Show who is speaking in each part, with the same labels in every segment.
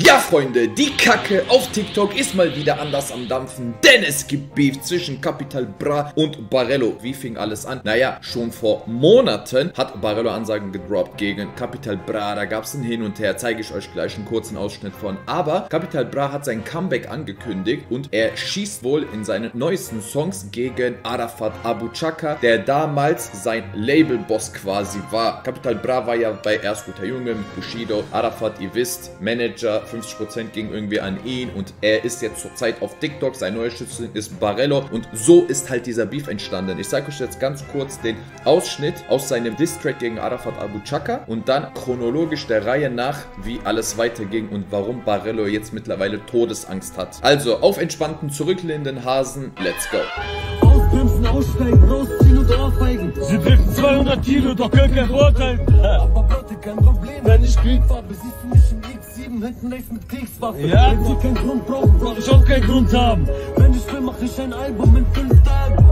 Speaker 1: Ja, Freunde, die Kacke auf TikTok ist mal wieder anders am Dampfen, denn es gibt Beef zwischen Capital Bra und Barello. Wie fing alles an? Naja, schon vor Monaten hat Barello Ansagen gedroppt gegen Capital Bra. Da gab es ein Hin und Her, zeige ich euch gleich einen kurzen Ausschnitt von. Aber Capital Bra hat sein Comeback angekündigt und er schießt wohl in seinen neuesten Songs gegen Arafat Abu Chaka, der damals sein Labelboss quasi war. Capital Bra war ja bei Erst guter Junge Bushido, Arafat, ihr wisst, Manager 50% ging irgendwie an ihn und er ist jetzt zurzeit auf TikTok. Sein neuer Schützling ist Barello und so ist halt dieser Beef entstanden. Ich sage euch jetzt ganz kurz den Ausschnitt aus seinem Distrack gegen Arafat Abu Chaka und dann chronologisch der Reihe nach, wie alles weiterging und warum Barello jetzt mittlerweile Todesangst hat. Also auf entspannten, zurücklehnenden Hasen, let's go.
Speaker 2: Auspimpen, aussteigen, rausziehen und aufweigen.
Speaker 3: Sie wiegen 200 Kilo, doch können kein Vorteil.
Speaker 2: Aber bitte kein Problem, wenn ich Krieg war, besiehst du mich X7 hinten rechts mit Kriegswaffen.
Speaker 3: Ja.
Speaker 2: Wenn sie keinen Grund brauchen, brauch
Speaker 3: Ich auch keinen Grund haben.
Speaker 2: Wenn ich will, mach ich ein Album in fünf Tagen.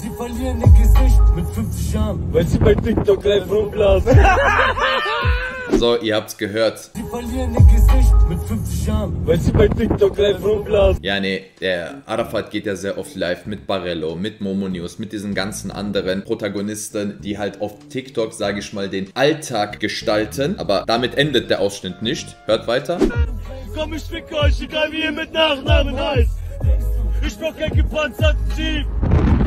Speaker 2: Sie verlieren ihr Gesicht mit 50 Jahren.
Speaker 3: Weil sie bei TikTok live rumblasen.
Speaker 1: So, ihr habt's gehört.
Speaker 2: Sie verlieren ihr Gesicht mit 50 Jahren.
Speaker 3: Weil sie bei TikTok live rumblasen.
Speaker 1: Ja, nee, der Arafat geht ja sehr oft live mit Barello, mit Momo News, mit diesen ganzen anderen Protagonisten, die halt auf TikTok, sage ich mal, den Alltag gestalten. Aber damit endet der Ausschnitt nicht. Hört weiter.
Speaker 3: Komm, ich fick euch, egal wie ihr mit Nachnamen heißt. Ich brauch keinen gepanzerten Jeep.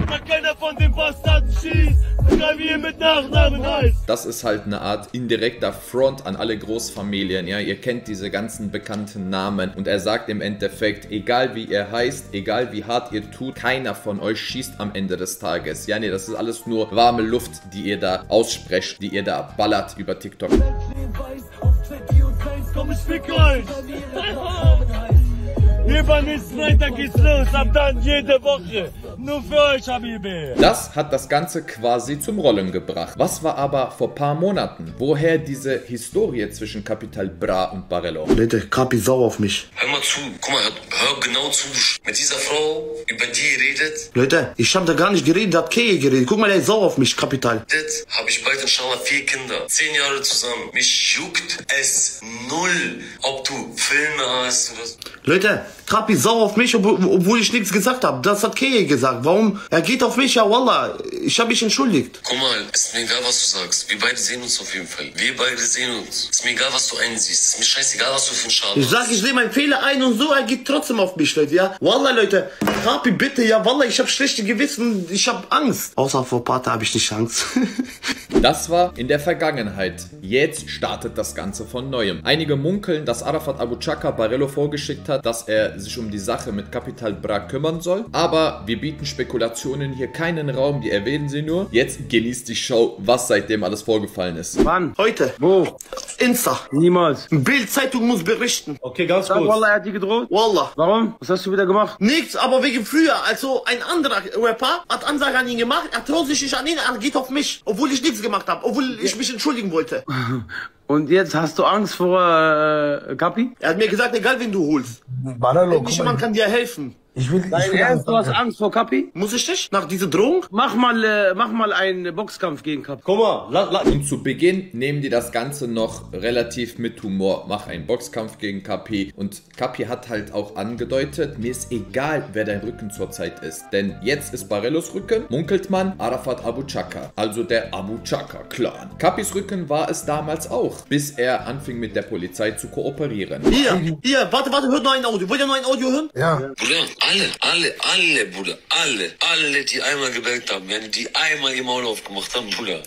Speaker 3: Weil keiner von den Bastarden schießt. Egal wie ihr mit Nachnamen heißt.
Speaker 1: Das ist halt eine Art indirekter Front an alle Großfamilien. Ja, ihr kennt diese ganzen bekannten Namen. Und er sagt im Endeffekt, egal wie ihr heißt, egal wie hart ihr tut, keiner von euch schießt am Ende des Tages. Ja, nee, das ist alles nur warme Luft, die ihr da aussprecht, die ihr da ballert über TikTok.
Speaker 3: Komm, ich fick euch. Übernächsten Freitag geht's los. Ab dann jede Woche. Nur für euch, Habibi.
Speaker 1: Das hat das Ganze quasi zum Rollen gebracht. Was war aber vor paar Monaten? Woher diese Historie zwischen Capital Bra und Barello?
Speaker 4: Leute, Kapi sauer auf mich.
Speaker 5: Hör mal zu, guck mal, hör, hör genau zu. Mit dieser Frau, über die ihr redet,
Speaker 4: Leute, ich hab da gar nicht geredet, da hat Keye geredet. Guck mal, der ist sauer auf mich, Kapital.
Speaker 5: habe ich bald inshallah vier Kinder. Zehn Jahre zusammen. Mich juckt es null, ob du Filme hast oder so.
Speaker 4: Leute, Kapi sauer auf mich, obwohl, obwohl ich nichts gesagt habe. Das hat Keye gesagt. Warum? Er geht auf mich, ja Wallah. Ich habe mich entschuldigt.
Speaker 5: Guck mal, ist mir egal, was du sagst. Wir beide sehen uns auf jeden Fall. Wir beide sehen uns. Ist mir egal, was du einsiehst. Ist mir scheißegal, was du für einen Schaden
Speaker 4: Ich sag, ich sehe meinen Fehler ein und so, er geht trotzdem auf mich, Leute, ja. Wallah, Leute, Kapi, bitte, ja, Wallah, ich habe schlechte Gewissen, ich habe Angst. Außer vor Pata habe ich nicht Angst.
Speaker 1: Das war in der Vergangenheit. Jetzt startet das Ganze von neuem. Einige munkeln, dass Arafat Abu Chaka Barello vorgeschickt hat, dass er sich um die Sache mit Capital Bra kümmern soll. Aber wir bieten Spekulationen hier keinen Raum, die erwähnen sie nur. Jetzt genießt die Show, was seitdem alles vorgefallen ist.
Speaker 6: Wann?
Speaker 4: Heute,
Speaker 6: Wo?
Speaker 4: Insta.
Speaker 6: Niemals.
Speaker 4: Bild-Zeitung muss berichten.
Speaker 3: Okay, ganz
Speaker 6: Sag,
Speaker 3: kurz.
Speaker 6: Wallah, er hat dir gedroht.
Speaker 4: Wallah.
Speaker 6: Warum? Was hast du wieder gemacht?
Speaker 4: Nichts, aber wegen früher. Also ein anderer Rapper hat Ansage an ihn gemacht, er traut sich nicht an ihn, er geht auf mich. Obwohl ich nichts gemacht habe, obwohl ich mich entschuldigen wollte.
Speaker 6: Und jetzt hast du Angst vor äh, Kapi?
Speaker 4: Er hat mir gesagt, egal wen du holst.
Speaker 7: Mal,
Speaker 4: Niemand kann dir helfen.
Speaker 7: Ich will, ich
Speaker 6: Dein
Speaker 7: will
Speaker 6: Ernst, du hast Angst vor Kapi?
Speaker 4: Muss ich nicht? Nach dieser Drohung?
Speaker 6: Mach mal, äh, mach mal einen Boxkampf gegen Kapi.
Speaker 3: Guck mal, la, la,
Speaker 1: Und zu Beginn nehmen die das Ganze noch relativ mit Humor. Mach einen Boxkampf gegen Kapi. Und Kapi hat halt auch angedeutet, mir ist egal, wer dein Rücken zurzeit ist. Denn jetzt ist Barellos Rücken, munkelt man, Arafat Abu Chaka. Also der Abu Chaka Clan. Kapis Rücken war es damals auch, bis er anfing mit der Polizei zu kooperieren.
Speaker 4: Hier, hier, warte, warte, hört noch ein Audio. Wollt ihr noch ein Audio hören?
Speaker 7: Ja,
Speaker 5: Bruder, alle, alle, alle, Bruder, alle, alle, die einmal gebelgt haben, ja, die einmal ihr Maul aufgemacht haben, Bruder.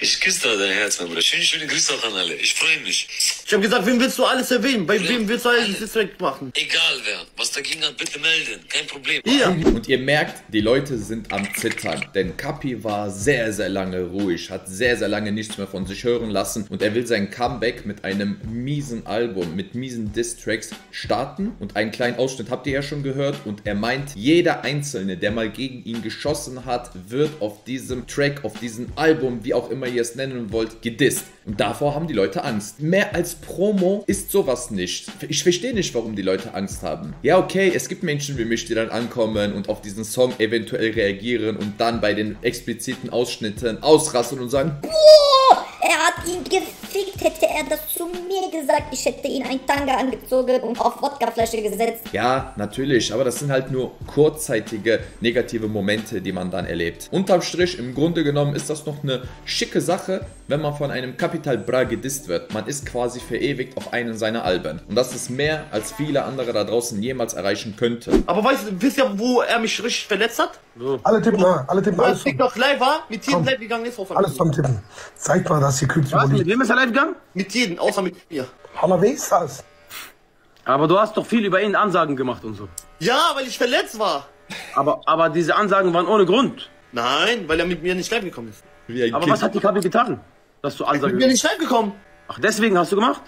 Speaker 5: Ich küsse da dein Herz, mein Bruder. Schöne, schöne Grüße auch an alle. Ich freue mich.
Speaker 4: Ich habe gesagt, wem willst du alles erwähnen? Bei wem willst du alles direkt machen?
Speaker 5: Egal wer, was dagegen hat, bitte melden. Kein Problem.
Speaker 4: Hier.
Speaker 1: Und ihr merkt, die Leute sind am Zittern. Denn Kapi war sehr, sehr lange ruhig, hat sehr, sehr lange nichts mehr von sich hören lassen. Und er will sein Comeback mit einem miesen Album, mit miesen Diss-Tracks starten. Und einen kleinen Ausschnitt habt ihr ja schon gehört. Und er meint, jeder Einzelne, der mal gegen ihn geschossen hat, wird auf diesem Track, auf diesem Album, wie auch immer ihr es nennen wollt, gedisst. Und davor haben die Leute Angst. Mehr als Promo ist sowas nicht. Ich verstehe nicht, warum die Leute Angst haben. Ja, okay, es gibt Menschen wie mich, die dann ankommen und auf diesen Song eventuell reagieren und dann bei den expliziten Ausschnitten ausrasten und sagen,
Speaker 7: Boah, er hat ihn gefickt. Hätte er das zu mir gesagt, ich hätte ihn ein Tanga angezogen und auf Wodkaflasche gesetzt.
Speaker 1: Ja, natürlich, aber das sind halt nur kurzzeitige negative Momente, die man dann erlebt. Unterm Strich, im Grunde genommen ist das noch eine schicke Sache, wenn man von einem Capital Bra gedisst wird. Man ist quasi verewigt auf einen seiner Alben. Und das ist mehr, als viele andere da draußen jemals erreichen könnten.
Speaker 4: Aber weißt du, wisst ihr, wo er mich richtig verletzt hat?
Speaker 8: Alle tippen, ah, alle tippen,
Speaker 4: Wo er TikTok live war, mit jedem
Speaker 8: Komm.
Speaker 4: live gegangen ist, auf
Speaker 8: alles zum Tippen. Zeig mal, dass die Kürzung
Speaker 6: Was? Mit wem ist er live gegangen?
Speaker 4: Mit jedem, außer mit mir.
Speaker 8: Aber wer ist das?
Speaker 6: Aber du hast doch viel über ihn Ansagen gemacht und so.
Speaker 4: Ja, weil ich verletzt war.
Speaker 6: Aber, aber diese Ansagen waren ohne Grund.
Speaker 4: Nein, weil er mit mir nicht live gekommen ist.
Speaker 1: Wie ein
Speaker 6: Aber
Speaker 1: Kind.
Speaker 6: was hat die Kapi getan? Dass du
Speaker 4: Mit
Speaker 6: Ansagen
Speaker 4: mir nicht live gekommen.
Speaker 6: Ach, deswegen hast du gemacht?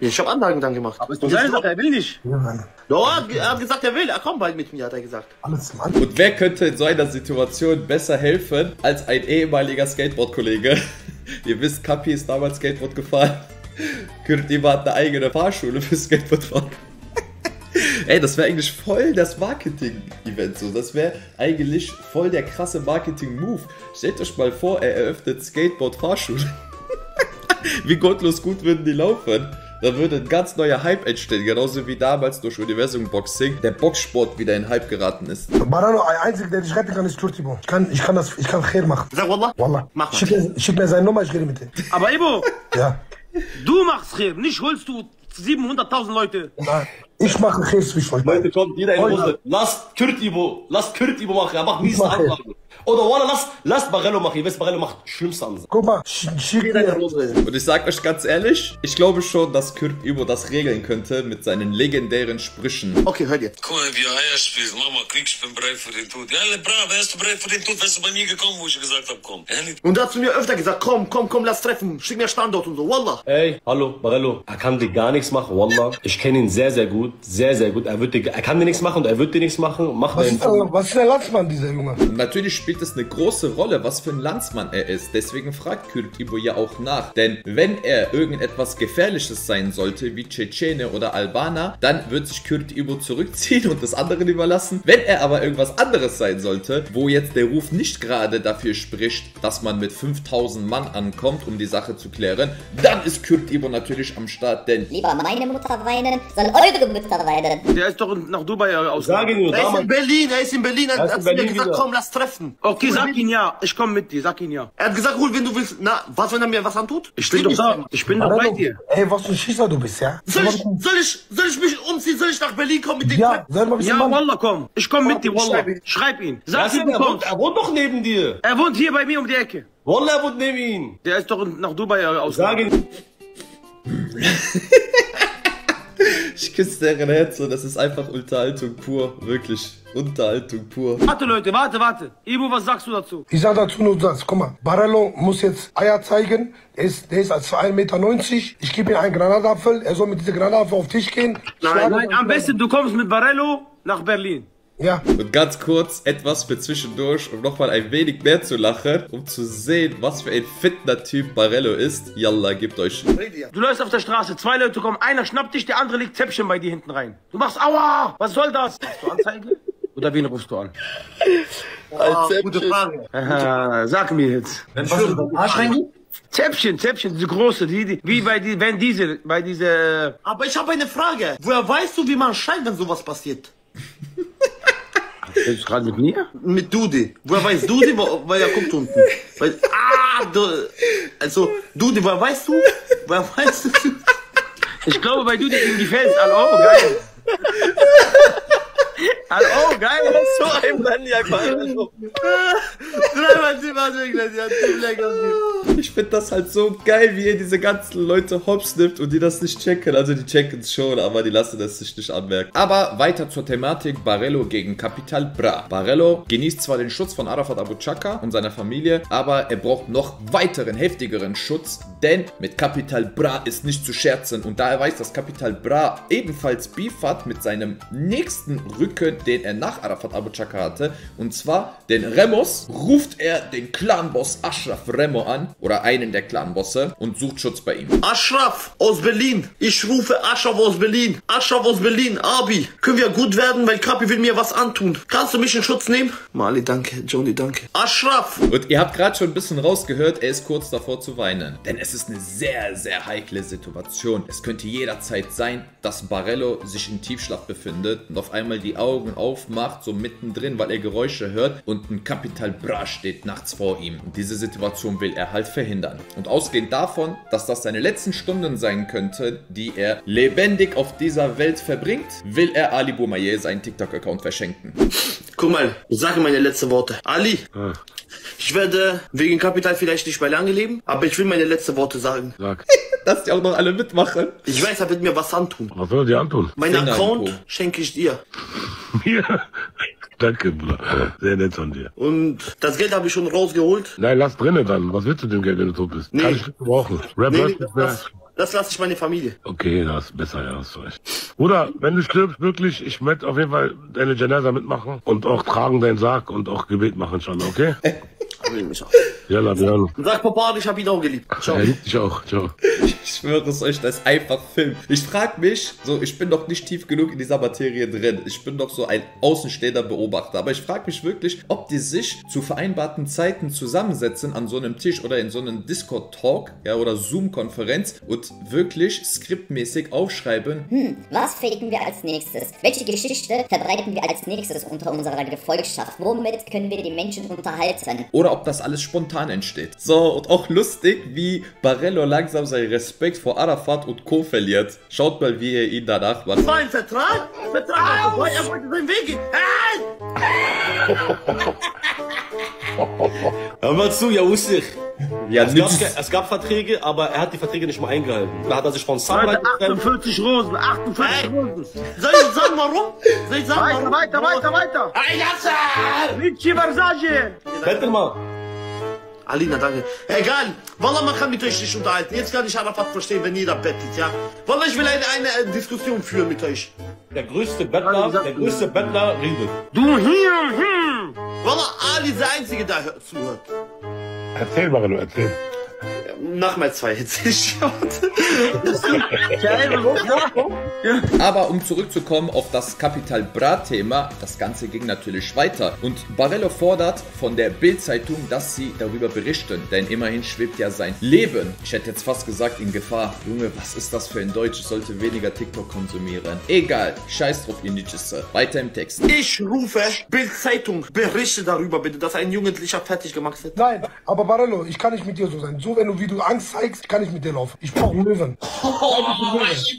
Speaker 4: Ja, ich habe Anlagen dann gemacht.
Speaker 6: Aber ist doch seine Sache, er will nicht.
Speaker 8: Ja, Mann.
Speaker 4: Ja, er hat- gesagt, er will. Er kommt bald mit mir, hat er gesagt.
Speaker 8: Alles An.
Speaker 1: Und wer könnte in so einer Situation besser helfen als ein ehemaliger Skateboard-Kollege? Ihr wisst, Kapi ist damals Skateboard gefahren. Kurt Iba hat eine eigene Fahrschule für Skateboardfahren. Ey, das wäre eigentlich voll das Marketing-Event so. Das wäre eigentlich voll der krasse Marketing-Move. Stellt euch mal vor, er eröffnet Skateboard-Fahrschule. Wie gottlos gut würden die laufen? Da würde ein ganz neuer Hype entstehen, genauso wie damals durch Universum Boxing der Boxsport wieder in Hype geraten ist.
Speaker 8: Barano, ein einziger, der dich retten kann, ist Turtibo. Ich kann, ich kann das, ich kann Khair machen.
Speaker 4: Sag Wallah.
Speaker 8: Wallah.
Speaker 4: Mach mal.
Speaker 8: Schick mir, schick mir seine Nummer, ich rede mit dir.
Speaker 6: Aber Ibo,
Speaker 8: Ja.
Speaker 6: du machst Khir, nicht holst du 700.000 Leute.
Speaker 8: Nein. Ich mache euch
Speaker 9: Leute, kommt jeder in die. Runde. Lasst Kurt Ibo, lasst Kurt Ibo machen, er macht
Speaker 8: ich.
Speaker 9: Ansagen. Oder Walla, lasst, lasst Barello machen. Ihr wisst, Barello macht schlimmste Ansagen.
Speaker 8: Guck mal, sch- schick
Speaker 4: Jeder in der. Runde.
Speaker 1: Und ich sag euch ganz ehrlich, ich glaube schon, dass Kurt Ibo das regeln könnte mit seinen legendären Sprüchen.
Speaker 4: Okay, hört jetzt.
Speaker 5: Guck mal, wie Eier spielt. Mama, Krieg, ich bin bereit für den Tod. Ja, alle brav, wärst du bereit für den Tod, wärst du bei mir gekommen, wo ich gesagt hab, komm. Ehrlich?
Speaker 4: Und er hat zu mir öfter gesagt, komm, komm, komm, lass treffen. Schick mir Standort und so. Wallah.
Speaker 9: Ey, hallo, Barello. Er kann dir gar nichts machen, Wallah. Ich kenne ihn sehr, sehr gut. Sehr, sehr gut. Er, wird dir, er kann dir nichts machen und er wird dir nichts machen. Mach
Speaker 8: Was ist, der, was ist der Landsmann, dieser Junge?
Speaker 1: Natürlich spielt es eine große Rolle, was für ein Landsmann er ist. Deswegen fragt Kurt Ibo ja auch nach. Denn wenn er irgendetwas Gefährliches sein sollte, wie Tschetschene oder Albaner, dann wird sich Kurt Ibo zurückziehen und das anderen überlassen. Wenn er aber irgendwas anderes sein sollte, wo jetzt der Ruf nicht gerade dafür spricht, dass man mit 5000 Mann ankommt, um die Sache zu klären, dann ist Kurt Ibo natürlich am Start, denn
Speaker 7: Lieber meine Mutter weinen, soll eure Mütter weinen.
Speaker 6: Der ist doch nach Dubai aus.
Speaker 9: Sag ihn nur,
Speaker 4: Er ist in Berlin, er ist in Berlin. Er
Speaker 9: Er
Speaker 4: hat mir gesagt,
Speaker 9: wieder.
Speaker 4: komm, lass treffen.
Speaker 6: Okay, sag ihn ja. Ich komm mit dir, sag ihn ja.
Speaker 4: Er hat gesagt, hol, wenn du willst. Na, was, wenn er mir was antut?
Speaker 6: Ich bin doch da. Ich bin doch bei dir.
Speaker 8: ey, was für ein Schießer du bist, ja?
Speaker 4: Soll ich, soll ich, soll ich mich umziehen? Soll ich nach Berlin kommen mit dem
Speaker 8: Ja, du
Speaker 6: Ja,
Speaker 8: Mann?
Speaker 6: Wallah, komm. Ich komm mit dir, Wallah.
Speaker 4: Schreib ihn.
Speaker 6: Ihn. Sag ihm,
Speaker 9: Er wohnt,
Speaker 6: kommst.
Speaker 9: er wohnt doch neben dir.
Speaker 6: Er wohnt hier bei mir um die Ecke.
Speaker 9: Wallah, er wohnt neben ihm.
Speaker 6: Der ist doch nach Dubai aus.
Speaker 9: Sag ihn.
Speaker 1: ich küsse deren Herz und das ist einfach Unterhaltung pur. Wirklich. Unterhaltung pur.
Speaker 6: Warte, Leute, warte, warte. Ibo, was sagst du dazu?
Speaker 8: Ich sag dazu nur das. Guck mal, Barello muss jetzt Eier zeigen. Der ist, der ist als 1,90 Meter. Ich gebe ihm einen Granatapfel. Er soll mit dieser Granatapfel auf den Tisch gehen.
Speaker 6: Nein,
Speaker 8: und-
Speaker 6: am besten du kommst mit Barello nach Berlin.
Speaker 8: Ja.
Speaker 1: Und ganz kurz etwas für zwischendurch, um nochmal ein wenig mehr zu lachen, um zu sehen, was für ein fitner Typ Barello ist. Yalla, gebt euch.
Speaker 6: Du läufst auf der Straße, zwei Leute kommen, einer schnappt dich, der andere legt Zäpfchen bei dir hinten rein. Du machst Aua! Was soll das? Hast du Anzeige? Oder wen rufst du an?
Speaker 4: Ah, gute Frage.
Speaker 6: Aha, sag mir jetzt. Zäpfchen, Zäpfchen, diese große, die, die, wie bei die, wenn diese, bei diese,
Speaker 4: Aber ich habe eine Frage. Woher weißt du, wie man schreit, wenn sowas passiert?
Speaker 6: Du gerade mit mir?
Speaker 4: Mit Dudi. Woher weiß Dudi? Weil er guckt unten. Weil, ah, du, also, Dudi, woher weißt du? Woher weißt du?
Speaker 6: Ich glaube, bei du dir ihm gefällst. Hallo, geil. Hallo, geil.
Speaker 9: So ein.
Speaker 4: Dreimal die lecker.
Speaker 1: Ich finde das halt so geil, wie ihr diese ganzen Leute hops nimmt und die das nicht checken. Also die checken es schon, aber die lassen es sich nicht anmerken. Aber weiter zur Thematik Barello gegen Capital Bra. Barello genießt zwar den Schutz von Arafat Abu Chaka und seiner Familie, aber er braucht noch weiteren, heftigeren Schutz, denn mit Capital Bra ist nicht zu scherzen. Und da er weiß, dass Capital Bra ebenfalls Beef hat mit seinem nächsten Rücken Typ, den er nach Arafat Abu Chaka hatte. Und zwar den Remos ruft er den Clanboss Ashraf Remo an oder einen der Clanbosse und sucht Schutz bei ihm.
Speaker 4: Ashraf aus Berlin. Ich rufe Ashraf aus Berlin. Ashraf aus Berlin. Abi, können wir gut werden, weil Kapi will mir was antun. Kannst du mich in Schutz nehmen? Mali, danke. Johnny, danke. Ashraf.
Speaker 1: Und ihr habt gerade schon ein bisschen rausgehört, er ist kurz davor zu weinen. Denn es ist eine sehr, sehr heikle Situation. Es könnte jederzeit sein, dass Barello sich im Tiefschlaf befindet und auf einmal die Augen aufmacht, so mittendrin, weil er Geräusche hört und ein Kapital Bra steht nachts vor ihm. Und diese Situation will er halt verhindern. Und ausgehend davon, dass das seine letzten Stunden sein könnte, die er lebendig auf dieser Welt verbringt, will er Ali Boumaier seinen TikTok-Account verschenken.
Speaker 4: Guck mal, ich sage meine letzten Worte. Ali, ich werde wegen Kapital vielleicht nicht mehr lange leben, aber ich will meine letzten Worte sagen.
Speaker 10: Sag.
Speaker 1: Dass die auch noch alle mitmachen.
Speaker 4: Ich weiß, er wird mir was antun.
Speaker 10: Was soll er dir antun?
Speaker 4: Mein
Speaker 1: Finger
Speaker 4: Account schenke ich dir.
Speaker 10: Mir? Danke, Bruder. Sehr nett von dir.
Speaker 4: Und das Geld habe ich schon rausgeholt.
Speaker 10: Nein, lass drinnen dann. Was willst du dem Geld, wenn du tot bist?
Speaker 4: Nee.
Speaker 10: Kann ich nicht gebrauchen. Rap
Speaker 4: Nee, das, das, das lasse ich meine Familie.
Speaker 10: Okay, das ist besser, ja, hast du recht. Bruder, wenn du stirbst, wirklich, ich werde auf jeden Fall deine Janaza mitmachen und auch tragen deinen Sarg und auch Gebet machen, inshallah, okay?
Speaker 4: auch.
Speaker 10: Jalla, uns.
Speaker 4: Sag Papa, ich hab ihn auch geliebt. Ciao.
Speaker 10: Er liebt dich auch. Ciao.
Speaker 1: Ich schwöre es euch, das ist einfach Film. Ich frage mich, so, ich bin doch nicht tief genug in dieser Materie drin. Ich bin doch so ein außenstehender Beobachter. Aber ich frage mich wirklich, ob die sich zu vereinbarten Zeiten zusammensetzen an so einem Tisch oder in so einem Discord-Talk ja, oder Zoom-Konferenz und wirklich skriptmäßig aufschreiben,
Speaker 7: Hm, was faken wir als nächstes? Welche Geschichte verbreiten wir als nächstes unter unserer Gefolgschaft? Womit können wir die Menschen unterhalten?
Speaker 1: oder ob das alles spontan entsteht. So, und auch lustig, wie Barello langsam seinen Respekt vor Arafat und Co. verliert. Schaut mal, wie er ihn danach macht.
Speaker 4: War ein Vertrag? Vertrag? Er wollte seinen Weg gehen.
Speaker 9: Hör mal zu, ja, Ussich.
Speaker 1: Ja,
Speaker 9: Es gab, es gab Verträge, aber er hat die Verträge nicht mal eingehalten. Da hat er sich von Sunlight
Speaker 6: Leute,
Speaker 9: getrennt.
Speaker 6: 48 Rosen, 48
Speaker 4: Hey.
Speaker 6: Rosen.
Speaker 4: Soll ich sagen, warum? Soll ich sagen,
Speaker 6: Weiter,
Speaker 4: warum?
Speaker 6: weiter, weiter, weiter.
Speaker 4: Hey, Yasser!
Speaker 6: Ricci Versace.
Speaker 9: Bitte mal.
Speaker 4: Alina, danke. Egal. Wallah, man kann mit euch nicht unterhalten. Jetzt kann ich Arafat verstehen, wenn jeder bettelt, ja? Wallah, ich will eine, eine äh, Diskussion führen mit euch.
Speaker 9: Der größte Bettler, der größte Bettler redet.
Speaker 6: Du hier, hm.
Speaker 4: Wallah, Ali ist der Einzige, der hört, zuhört.
Speaker 10: Erzähl, Barelo, erzähl.
Speaker 4: Nach mal zwei jetzt. Ich
Speaker 1: Aber um zurückzukommen auf das Capital Bra-Thema, das Ganze ging natürlich weiter. Und Barello fordert von der Bild-Zeitung, dass sie darüber berichten. Denn immerhin schwebt ja sein Leben, ich hätte jetzt fast gesagt, in Gefahr. Junge, was ist das für ein Deutsch? Ich sollte weniger TikTok konsumieren. Egal, scheiß drauf, ihr Nitschisse. Weiter im Text.
Speaker 4: Ich rufe Bild-Zeitung, berichte darüber bitte, dass ein Jugendlicher fertig gemacht wird.
Speaker 8: Nein, aber Barello, ich kann nicht mit dir so sein. So, wenn du, wie du Angst zeigst, kann ich mit dir laufen. Ich brauche einen Löwen.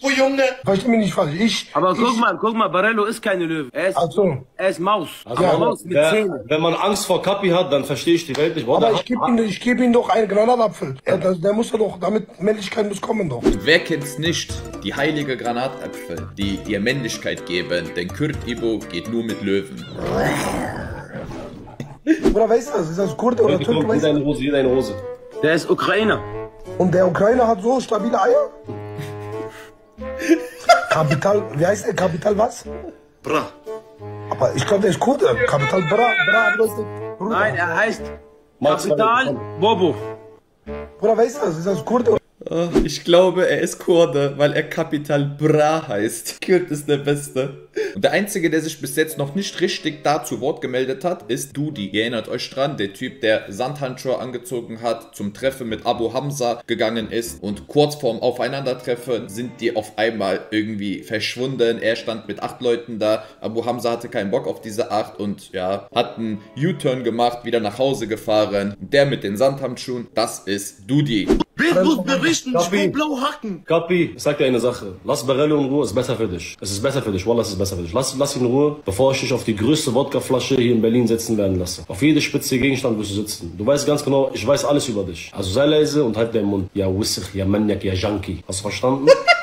Speaker 4: Oh, Junge.
Speaker 8: Versteh mich nicht falsch. Ich,
Speaker 6: Aber
Speaker 8: ich,
Speaker 6: guck mal, guck mal, Barello ist keine Löwe. Er ist,
Speaker 8: Also,
Speaker 6: er ist Maus.
Speaker 9: Also,
Speaker 6: Aber Maus mit Zähnen.
Speaker 9: wenn man Angst vor Kapi hat, dann verstehe ich die Welt nicht. Boah,
Speaker 8: aber
Speaker 9: der
Speaker 8: ich gebe ihm, ich geb ihm doch einen Granatapfel. Er, das, der muss ja doch, damit Männlichkeit muss kommen doch.
Speaker 1: Wer kennt's nicht? Die heilige Granatäpfel, die dir Männlichkeit geben. Denn Kürt Ibo geht nur mit Löwen.
Speaker 8: Oder weißt du das? Ist das Kurde oder Türke?
Speaker 9: komm,
Speaker 8: Weißt
Speaker 9: jeder
Speaker 8: du?
Speaker 9: eine Hose, jeder eine Hose.
Speaker 6: Der ist Ukrainer.
Speaker 8: Und der Ukrainer hat so stabile Eier? Kapital, wie heißt der? Kapital was?
Speaker 4: Bra.
Speaker 8: Aber ich glaube, der ist Kurde. Kapital Bra, Bra bedeutet Bruder.
Speaker 6: Nein, er heißt Kapital. Bobo.
Speaker 8: Bruder, weißt du das? Ist das Kurde?
Speaker 1: Ich glaube, er ist Kurde, weil er Kapital Bra heißt. Kürt ist der Beste. Und der Einzige, der sich bis jetzt noch nicht richtig da zu Wort gemeldet hat, ist Dudi. Ihr erinnert euch dran, der Typ, der Sandhandschuhe angezogen hat, zum Treffen mit Abu Hamza gegangen ist und kurz vorm Aufeinandertreffen sind die auf einmal irgendwie verschwunden. Er stand mit acht Leuten da. Abu Hamza hatte keinen Bock auf diese acht und ja, hat einen U-Turn gemacht, wieder nach Hause gefahren. Der mit den Sandhandschuhen, das ist Dudi.
Speaker 4: Bild muss berichten, ich will blau hacken.
Speaker 9: Kapi, ich sag dir eine Sache. Lass Barello in Ruhe, ist besser für dich. Es ist besser für dich, Wallah, es ist besser für dich. Lass, lass ihn in Ruhe, bevor ich dich auf die größte Wodkaflasche hier in Berlin setzen werden lasse. Auf jede spitze Gegenstand wirst du sitzen. Du weißt ganz genau, ich weiß alles über dich. Also sei leise und halt deinen Mund. Ja, Wissich, ja Maniak, ja Junkie. Hast du verstanden?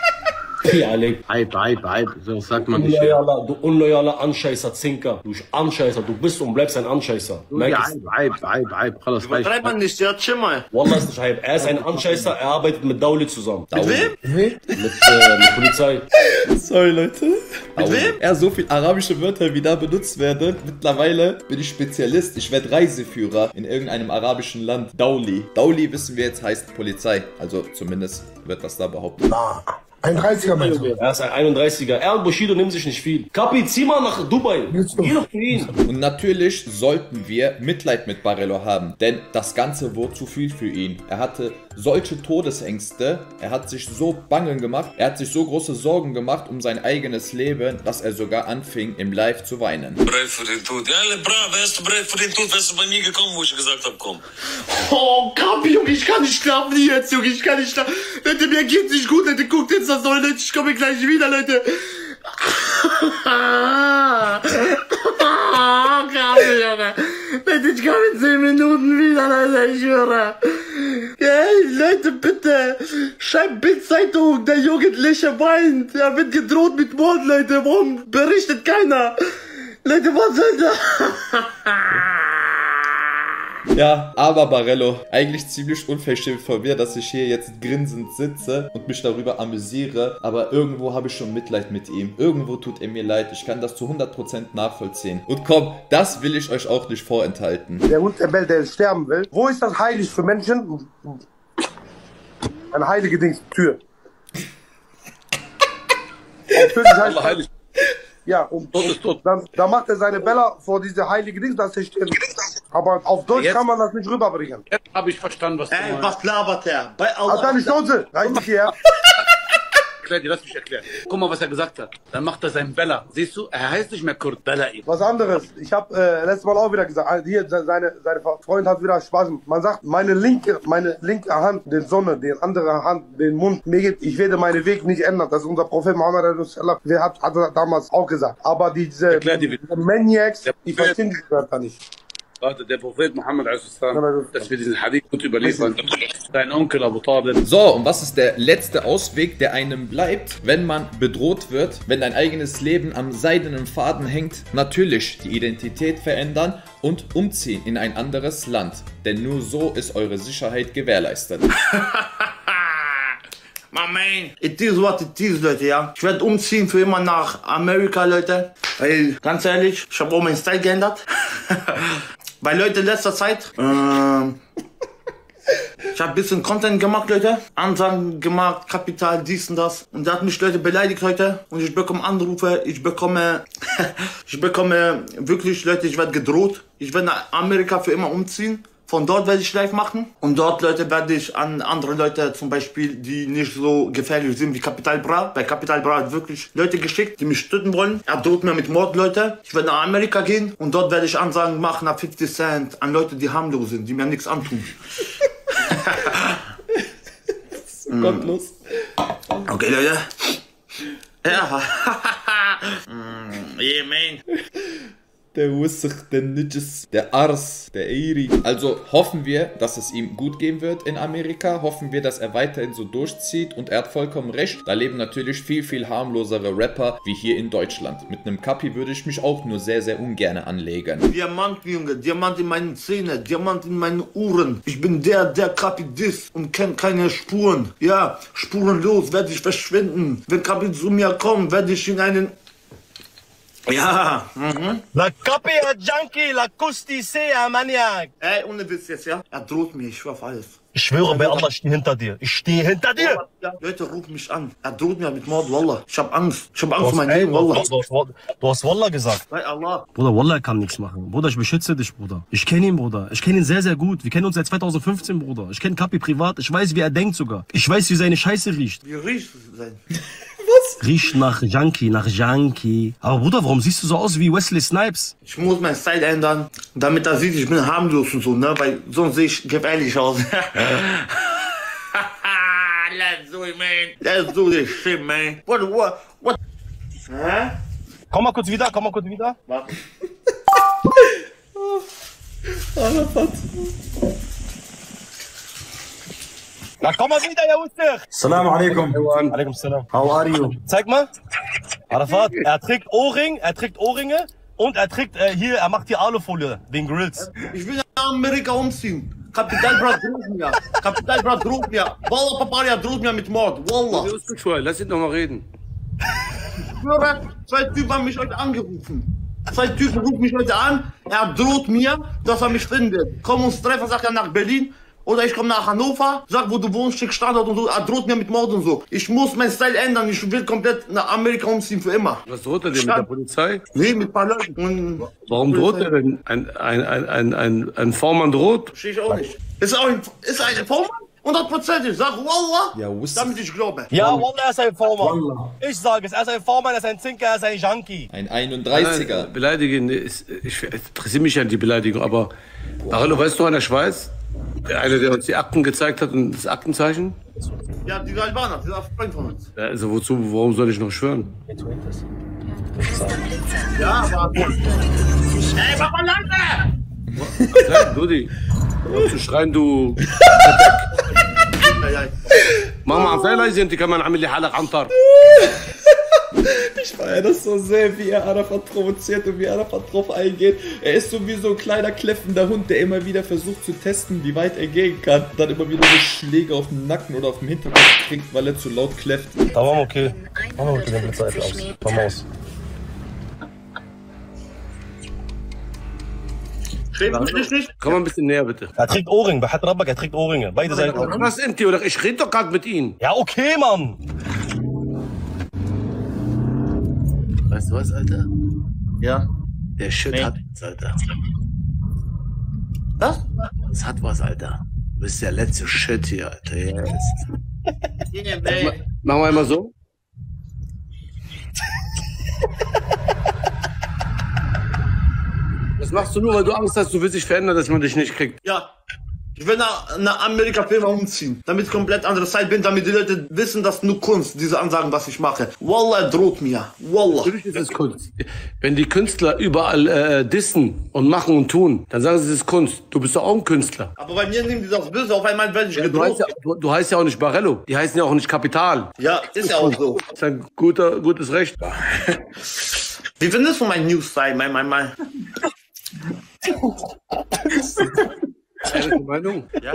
Speaker 9: Ja, Alek.
Speaker 6: Hype, Hype, Hype. So sagt man nicht.
Speaker 9: Unloyaler, du unloyaler Anscheißer, Zinker. Du Anscheißer, du bist und bleibst ein Anscheißer.
Speaker 6: Hype, Hype, Hype. Alles reicht.
Speaker 4: Übertreibt man nicht, ja, chill mal.
Speaker 9: Wallah ist nicht Hype. Er ist ein Anscheißer, er arbeitet mit Dauli zusammen.
Speaker 4: Mit wem?
Speaker 9: Mit, äh, mit Polizei.
Speaker 1: Sorry, Leute. Dauli.
Speaker 4: wem?
Speaker 1: Ja, so viel arabische Wörter, wie da benutzt werden. Mittlerweile bin ich Spezialist. Ich werde Reiseführer in irgendeinem arabischen Land. Dauli. Dauli, wissen wir jetzt, heißt Polizei. Also zumindest wird das da behauptet.
Speaker 11: Ein 30er meinst du?
Speaker 8: Er ist ein 31er. Er und Bushido nehmen sich nicht viel. Kapi, zieh mal nach Dubai. Geh doch für ihn.
Speaker 1: Und natürlich sollten wir Mitleid mit Barello haben, denn das Ganze wurde zu viel für ihn. Er hatte solche Todesängste, er hat sich so bangen gemacht, er hat sich so große Sorgen gemacht um sein eigenes Leben, dass er sogar anfing, im Live zu weinen.
Speaker 5: Bereit für den Tod. Ja, alle bra, wärst du bereit für den Tod, wärst du bei mir gekommen, wo ich gesagt hab, komm.
Speaker 4: Oh, Kapi, Junge, ich kann nicht schlafen jetzt, Junge, ich kann nicht schlafen. Leute, mir geht's nicht gut, Leute, guckt jetzt das soll, Leute, ich komme gleich wieder, Leute. Junge. Leute, ich komme in 10 Minuten wieder, Leute, ich schwöre. Hey, Leute, bitte, schreibt Bildzeitung, der Jugendliche weint. Er wird gedroht mit Mord, Leute, warum berichtet keiner? Leute, was soll das?
Speaker 1: Ja, aber Barello, eigentlich ziemlich unverschämt von mir, dass ich hier jetzt grinsend sitze und mich darüber amüsiere, aber irgendwo habe ich schon Mitleid mit ihm. Irgendwo tut er mir leid, ich kann das zu 100% nachvollziehen. Und komm, das will ich euch auch nicht vorenthalten.
Speaker 11: Der Hund, der bellt, der sterben will. Wo ist das heilig für Menschen? Eine heilige Dings, Tür. Heißt
Speaker 12: heilig.
Speaker 11: Ja, und,
Speaker 12: ist tot.
Speaker 11: dann, dann macht er seine Bella vor diese heilige Dings, dass er steht. Aber auf Deutsch
Speaker 12: Jetzt-
Speaker 11: kann man das nicht rüberbringen.
Speaker 12: Jetzt habe ich verstanden, was du
Speaker 4: Ey,
Speaker 12: meinst.
Speaker 4: was labert er? Bei Allah.
Speaker 11: Halt deine Schnauze, rein dich her.
Speaker 12: Erklär dir, lass mich erklären. Guck mal, was er gesagt hat. Dann macht er sein Bella. Siehst du, er heißt nicht mehr Kurt Bella eben.
Speaker 11: Was anderes. Ich habe äh, letztes Mal auch wieder gesagt, ah, hier, se- seine, seine Freund hat wieder Spaß. Man sagt, meine linke, meine linke Hand, den Sonne, den andere Hand, den Mund, mir geht, ich werde meinen Weg nicht ändern. Das ist unser Prophet Muhammad, der hat, hat er damals auch gesagt. Aber diese,
Speaker 12: dir,
Speaker 11: diese Maniacs, die verstehen die Wörter nicht.
Speaker 12: Warte, der Prophet Muhammad, dass wir diesen Hadith gut überliefern. Dein Onkel Abu Talib.
Speaker 1: So, und was ist der letzte Ausweg, der einem bleibt, wenn man bedroht wird, wenn dein eigenes Leben am seidenen Faden hängt? Natürlich die Identität verändern und umziehen in ein anderes Land. Denn nur so ist eure Sicherheit gewährleistet.
Speaker 4: My man. It is what it is, Leute, ja. Ich werde umziehen für immer nach Amerika, Leute. Weil, ganz ehrlich, ich habe auch meinen Style geändert. Weil, Leute, in letzter Zeit, ähm, ich habe ein bisschen Content gemacht, Leute. Ansagen gemacht, Kapital, dies und das. Und da hat mich Leute beleidigt heute. Und ich bekomme Anrufe, ich bekomme, ich bekomme wirklich, Leute, ich werde gedroht. Ich werde nach Amerika für immer umziehen. Von dort werde ich live machen. Und dort, Leute, werde ich an andere Leute, zum Beispiel, die nicht so gefährlich sind wie Capital Bra. Bei Capital Bra hat wirklich Leute geschickt, die mich töten wollen. Er droht mir mit Mord, Leute. Ich werde nach Amerika gehen und dort werde ich Ansagen machen nach 50 Cent an Leute, die harmlos sind, die mir nichts antun.
Speaker 1: Gottlos.
Speaker 4: Okay, Leute. Ja. mm, yeah, man.
Speaker 1: Der Wussach, der Nidges, der Ars, der Eiri. Also hoffen wir, dass es ihm gut gehen wird in Amerika. Hoffen wir, dass er weiterhin so durchzieht. Und er hat vollkommen recht. Da leben natürlich viel, viel harmlosere Rapper wie hier in Deutschland. Mit einem Kapi würde ich mich auch nur sehr, sehr ungern anlegen.
Speaker 4: Diamant, Junge, Diamant in meinen Zähnen, Diamant in meinen Uhren. Ich bin der, der Kapitist und kennt keine Spuren. Ja, spurenlos werde ich verschwinden. Wenn Kapi zu mir kommt, werde ich in einen... Ja, mhm.
Speaker 9: La Capia Junkie, la Custicea Maniac.
Speaker 4: Ey, ohne Witz jetzt, ja? Er droht mir, ich schwör auf alles.
Speaker 9: Ich schwöre bei Allah, ich stehe hinter dir. Ich stehe hinter dir.
Speaker 4: Ja, Leute, ruf mich an. Er droht mir mit Mord, Wallah. Ich hab Angst. Ich hab Angst um
Speaker 9: hast,
Speaker 4: mein
Speaker 9: ey,
Speaker 4: Leben,
Speaker 9: du,
Speaker 4: Wallah.
Speaker 9: hast, du, hast, du hast Wallah gesagt.
Speaker 4: Bei Allah.
Speaker 13: Bruder, Wallah kann nichts machen. Bruder, ich beschütze dich, Bruder. Ich kenne ihn, Bruder. Ich kenne ihn sehr, sehr gut. Wir kennen uns seit 2015, Bruder. Ich kenne Kapi privat. Ich weiß, wie er denkt sogar. Ich weiß, wie seine Scheiße riecht.
Speaker 4: Wie riecht es sein?
Speaker 13: Riecht nach Junkie, nach Junkie. Aber Bruder, warum siehst du so aus wie Wesley Snipes?
Speaker 4: Ich muss meinen Style ändern, damit er sieht, ich bin harmlos und so, ne? Weil sonst sehe ich gefährlich aus. Let's do it, man. Let's do this shit, man. What, what, what? Hä?
Speaker 9: Komm mal kurz wieder, komm mal kurz wieder.
Speaker 4: Warte.
Speaker 9: Na komm mal wieder, ja Ustir.
Speaker 14: Salam alaikum.
Speaker 9: Alaikum salam.
Speaker 14: How are you?
Speaker 9: Zeig mal. Arafat, er trägt Ohrring, er trägt Ohrringe und er trägt äh, hier, er macht die Alufolie, den Grills.
Speaker 4: Ich will nach Amerika umziehen. Kapitalbrat droht mir. Kapitalbrat droht mir. Wallah Paparia droht mir mit Mord. Wallah.
Speaker 12: Lass ihn doch mal reden.
Speaker 4: schwöre, zwei Typen haben mich heute angerufen. Zwei Typen rufen mich heute an. Er droht mir, dass er mich findet. Komm uns treffen, sagt er nach Berlin. Oder ich komme nach Hannover, sag, wo du wohnst, schick Standort und so. Er droht mir mit Mord und so. Ich muss meinen Style ändern. Ich will komplett nach Amerika umziehen für immer.
Speaker 12: Was droht er denn mit der Polizei?
Speaker 4: Nee, mit ein paar Leuten. Und
Speaker 12: Warum droht er denn? Ein, ein, ein, ein, ein, ein Vormann droht?
Speaker 4: Verstehe ich auch nicht. Ist auch ein, ist ein Vormann? Hundertprozentig. Sag Wallah,
Speaker 1: Ja, wusste
Speaker 4: damit ich glaube.
Speaker 15: Ja, Wallah, er ist ein Vormann. Ich sage es, er ist ein Vormann, er ist ein Zinker, er ist ein Junkie.
Speaker 1: Ein
Speaker 12: Nein,
Speaker 1: 31er.
Speaker 12: Beleidigen, ist, ich interessiere mich an die Beleidigung, aber Barello, weißt du, einer Schweiz? Der eine, der uns die Akten gezeigt hat und das Aktenzeichen?
Speaker 4: Ja, dieser Albaner, dieser Freund von uns.
Speaker 12: Ja, Also wozu, warum soll ich noch schwören?
Speaker 4: Ja, aber. Ey, Papa Lange!
Speaker 12: Sag, Dudi, hör auf zu schreien, du.
Speaker 4: Ja, ja.
Speaker 12: Mama, Fehler sind, die kann man عامل لي حلق عنتر.
Speaker 1: ich feiere das so sehr, wie er Arafat provoziert und wie Arafat drauf eingeht. Er ist so wie so ein kleiner kläffender Hund, der immer wieder versucht zu testen, wie weit er gehen kann. Dann immer wieder so Schläge auf den Nacken oder auf den Hinterkopf kriegt, weil er zu laut kläfft.
Speaker 15: Da waren wir okay. Mach mal bitte den Blitzeifel aus. Komm aus.
Speaker 4: Mich nicht, nicht?
Speaker 12: Komm mal ein bisschen näher, bitte.
Speaker 15: Er trägt Ohrringe, Hat er trägt Ohrringe. Beide Seiten.
Speaker 12: Was sind die? Oder ich rede doch gerade mit Ihnen.
Speaker 15: Ja, okay, Mann.
Speaker 12: Weißt du was, Alter?
Speaker 4: Ja.
Speaker 12: Der Shit
Speaker 4: Nee.
Speaker 12: hat was, Alter.
Speaker 4: Was?
Speaker 12: Das hat was, Alter. Du bist der letzte Shit hier, Alter. Yes.
Speaker 4: Nee.
Speaker 12: Machen wir einmal so. Das machst du nur, weil du Angst hast, du willst dich verändern, dass man dich nicht kriegt.
Speaker 4: Ja. Ich will nach, nach Amerika für immer umziehen. Damit ich komplett andere Zeit bin, damit die Leute wissen, dass nur Kunst, diese Ansagen, was ich mache. Wallah, er droht mir. Wallah.
Speaker 12: Natürlich ist es Kunst. Wenn die Künstler überall äh, dissen und machen und tun, dann sagen sie, es ist Kunst. Du bist doch auch ein Künstler.
Speaker 4: Aber bei mir nehmen die das böse. Auf einmal werde ich
Speaker 12: Du heißt, ja, du, du heißt ja auch nicht Barello. Die heißen ja auch nicht Kapital.
Speaker 4: Ja, ist ja auch so.
Speaker 12: Das ist ein guter, gutes Recht.
Speaker 4: Wie findest du mein News-Style, mein, mein, mein?
Speaker 12: Ehrliche Meinung?
Speaker 4: Ja.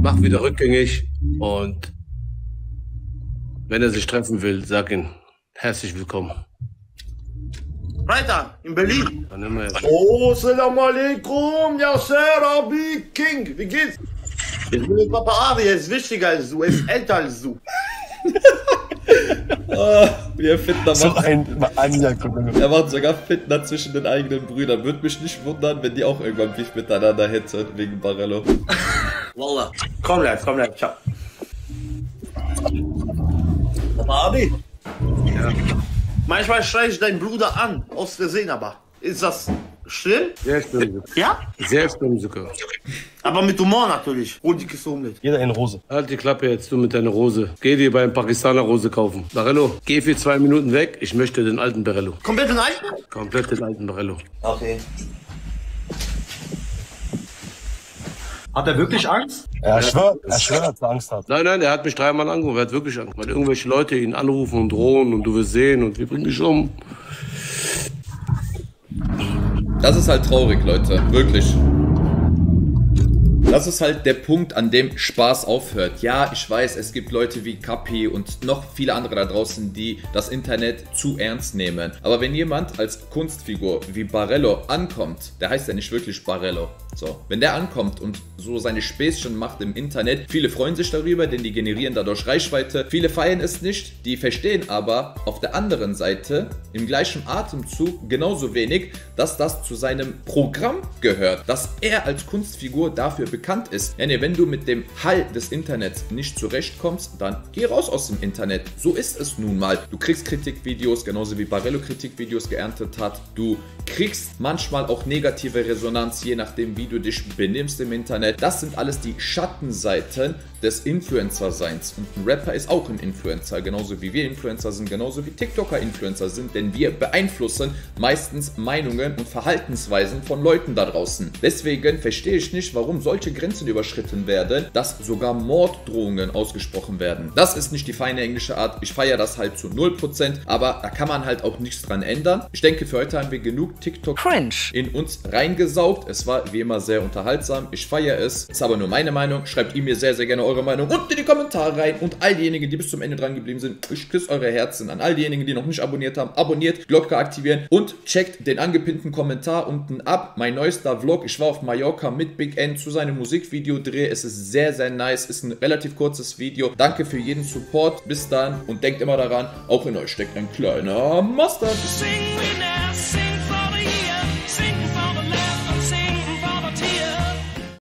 Speaker 12: Mach wieder rückgängig und wenn er sich treffen will, sag ihm herzlich willkommen.
Speaker 4: Freitag, in Berlin.
Speaker 12: Dann nehmen wir jetzt.
Speaker 4: Oh, Salam alaikum, Yasser Abi King. Wie geht's? Ich bin mit Papa Abi, er ist wichtiger als du, er ist älter als du.
Speaker 1: Ah, wie er Fitner
Speaker 15: So
Speaker 1: macht.
Speaker 15: ein Maniak.
Speaker 1: Er macht sogar Fitner zwischen den eigenen Brüdern. Würde mich nicht wundern, wenn die auch irgendwann Beef miteinander hätten, wegen Barello.
Speaker 4: Wallah. Komm live, komm live, ciao. Papa Abi?
Speaker 12: Ja.
Speaker 4: Manchmal schreie ich deinen Bruder an, aus Versehen aber. Ist das schlimm?
Speaker 12: Sehr schlimm.
Speaker 4: Ja?
Speaker 12: Sehr schlimm sogar.
Speaker 4: Aber mit Humor natürlich. Die Kiste mit.
Speaker 15: Jeder in Rose.
Speaker 12: Halt die Klappe jetzt, du mit deiner Rose. Geh dir beim Pakistaner Rose kaufen. Barello, geh für zwei Minuten weg. Ich möchte den alten Barello.
Speaker 4: Komplett in ein?
Speaker 12: Komplett den alten Barello.
Speaker 4: Okay.
Speaker 14: Hat er wirklich Angst?
Speaker 15: Er schwört, er schwört, dass er Angst hat.
Speaker 12: Nein, nein, er hat mich dreimal angerufen. Er hat wirklich Angst. Weil irgendwelche Leute ihn anrufen und drohen und du wirst sehen und wir bringen dich um.
Speaker 1: Das ist halt traurig, Leute. Wirklich. Das ist halt der Punkt, an dem Spaß aufhört. Ja, ich weiß, es gibt Leute wie Kapi und noch viele andere da draußen, die das Internet zu ernst nehmen. Aber wenn jemand als Kunstfigur wie Barello ankommt, der heißt ja nicht wirklich Barello. So, wenn der ankommt und so seine Späßchen macht im Internet, viele freuen sich darüber, denn die generieren dadurch Reichweite. Viele feiern es nicht, die verstehen aber auf der anderen Seite im gleichen Atemzug genauso wenig, dass das zu seinem Programm gehört, dass er als Kunstfigur dafür bekannt ist. Ja, nee, wenn du mit dem Hall des Internets nicht zurechtkommst, dann geh raus aus dem Internet. So ist es nun mal. Du kriegst Kritikvideos, genauso wie Barello Kritikvideos geerntet hat. Du kriegst manchmal auch negative Resonanz, je nachdem, wie du dich benimmst im Internet. Das sind alles die Schattenseiten des Influencer-Seins. Und ein Rapper ist auch ein Influencer, genauso wie wir Influencer sind, genauso wie TikToker Influencer sind, denn wir beeinflussen meistens Meinungen und Verhaltensweisen von Leuten da draußen. Deswegen verstehe ich nicht, warum solche Grenzen überschritten werden, dass sogar Morddrohungen ausgesprochen werden. Das ist nicht die feine englische Art. Ich feiere das halt zu 0%, aber da kann man halt auch nichts dran ändern. Ich denke, für heute haben wir genug TikTok
Speaker 16: Cringe
Speaker 1: in uns reingesaugt. Es war wie immer sehr unterhaltsam. Ich feiere es. Ist aber nur meine Meinung. Schreibt ihr mir sehr, sehr gerne eure eure Meinung unten in die Kommentare rein. Und all diejenigen, die bis zum Ende dran geblieben sind, ich küsse eure Herzen. An all diejenigen, die noch nicht abonniert haben, abonniert, Glocke aktivieren und checkt den angepinnten Kommentar unten ab. Mein neuester Vlog. Ich war auf Mallorca mit Big N zu seinem Musikvideo dreh. Es ist sehr, sehr nice. Ist ein relativ kurzes Video. Danke für jeden Support. Bis dann und denkt immer daran, auch in euch steckt ein kleiner
Speaker 2: now, sing